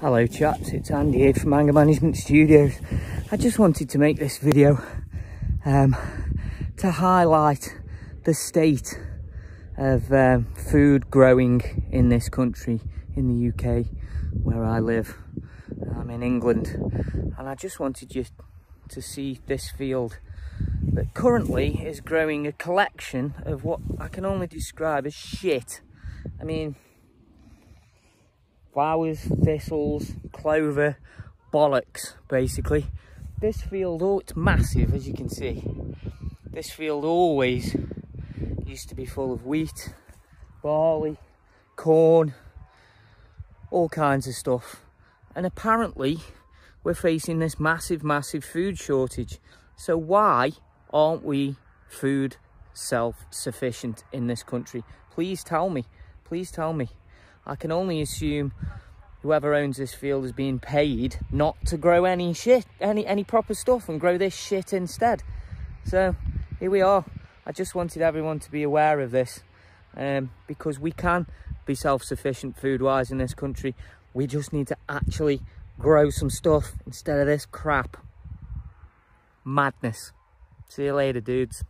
Hello chaps, it's Andy here from Anger Management Studios. I just wanted to make this video um, to highlight the state of um, food growing in this country, in the UK, where I live. I'm in England and I just wanted you to see this field that currently is growing a collection of what I can only describe as shit. I mean, flowers, thistles, clover, bollocks, basically. This field, oh, it's massive, as you can see. This field always used to be full of wheat, barley, corn, all kinds of stuff. And apparently, we're facing this massive, massive food shortage. So why aren't we food self-sufficient in this country? Please tell me. Please tell me. I can only assume whoever owns this field is being paid not to grow any shit, any, any proper stuff and grow this shit instead. So here we are. I just wanted everyone to be aware of this um, because we can be self-sufficient food-wise in this country. We just need to actually grow some stuff instead of this crap. Madness. See you later, dudes.